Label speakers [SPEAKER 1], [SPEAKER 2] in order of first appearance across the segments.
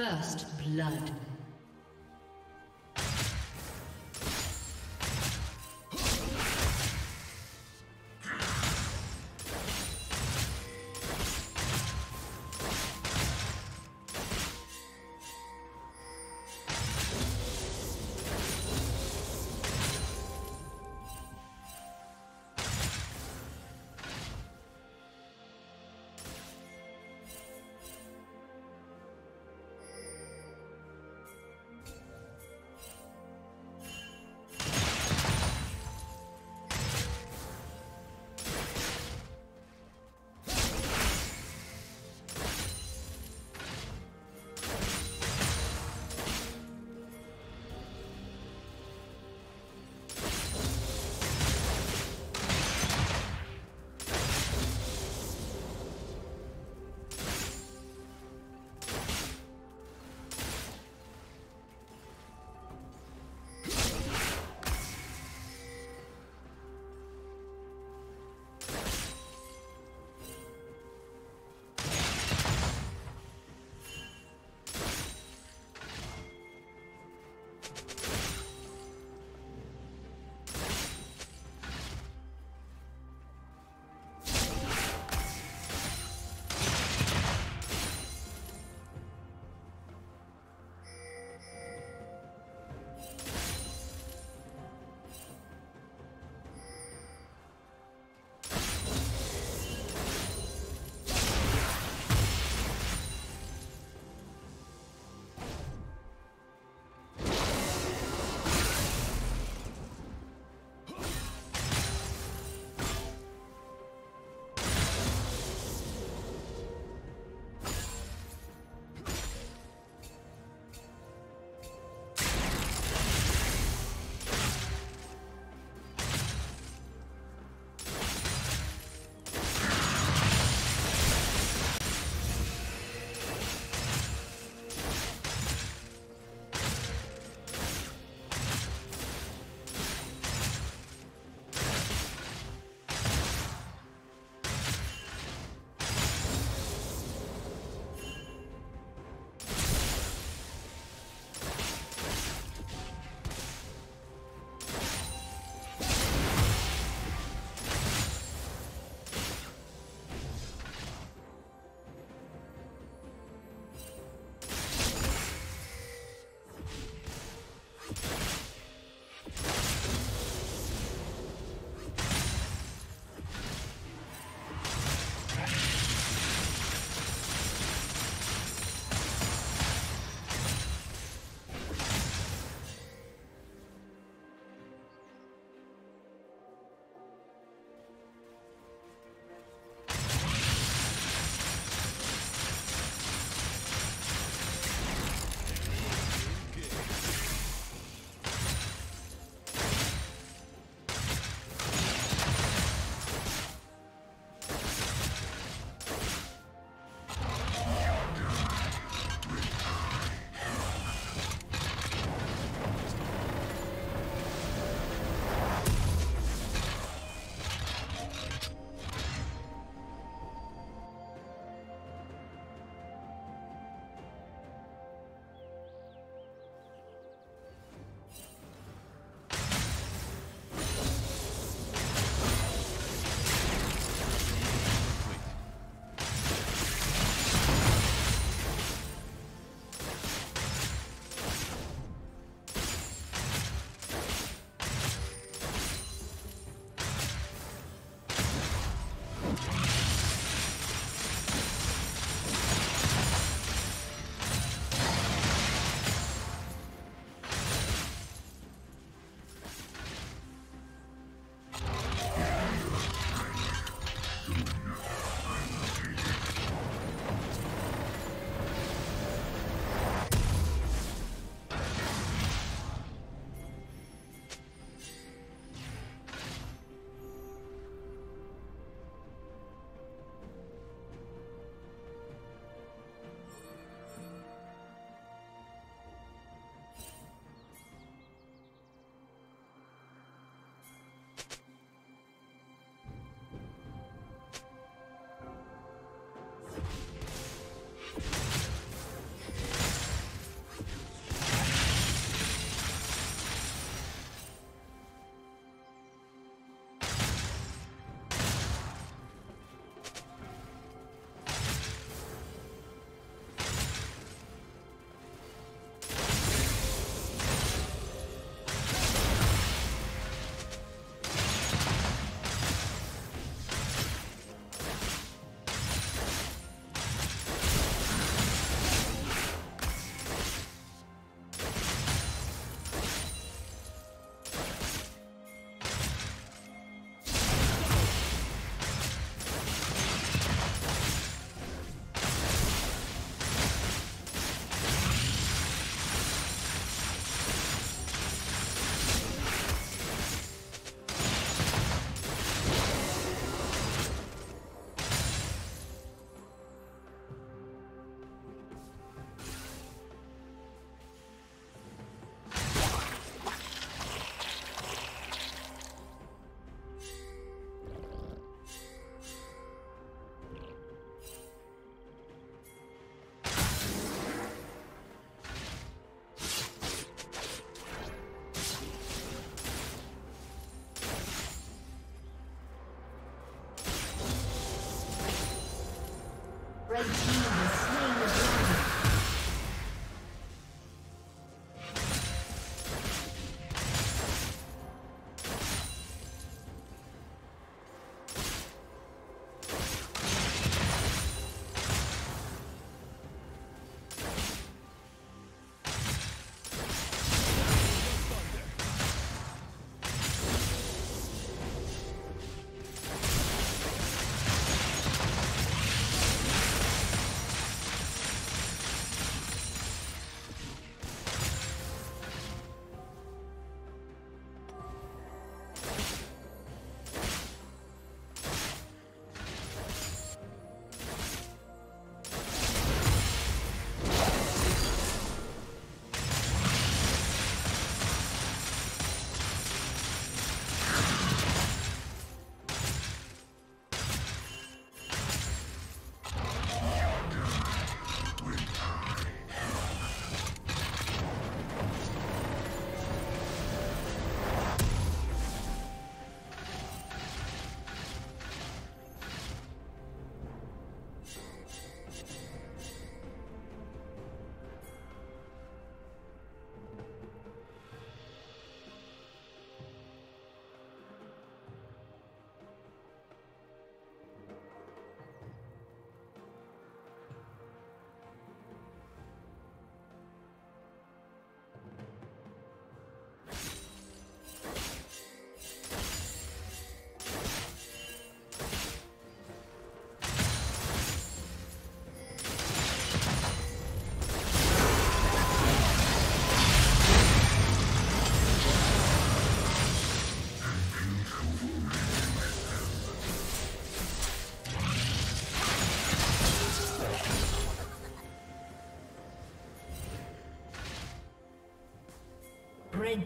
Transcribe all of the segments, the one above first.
[SPEAKER 1] First blood.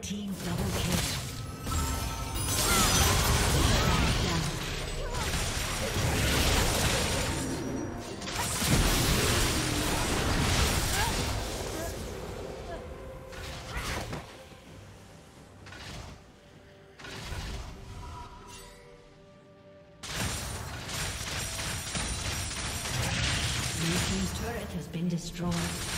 [SPEAKER 1] Team double kill. has been destroyed.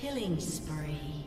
[SPEAKER 1] Killing spree.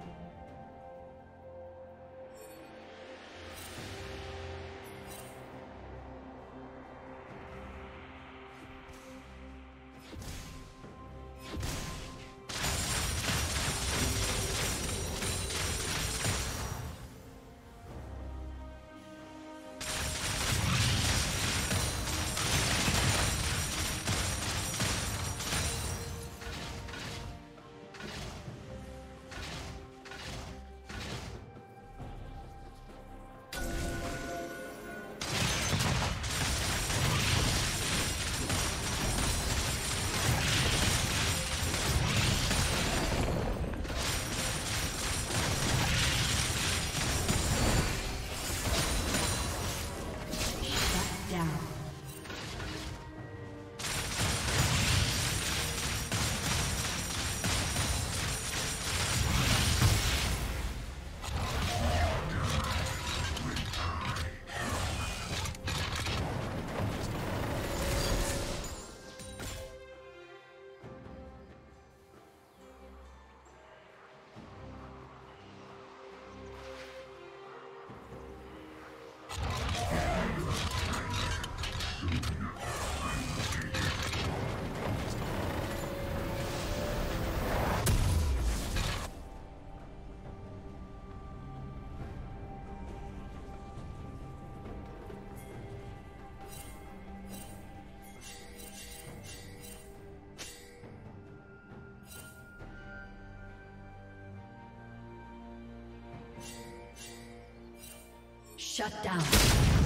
[SPEAKER 1] Shut down.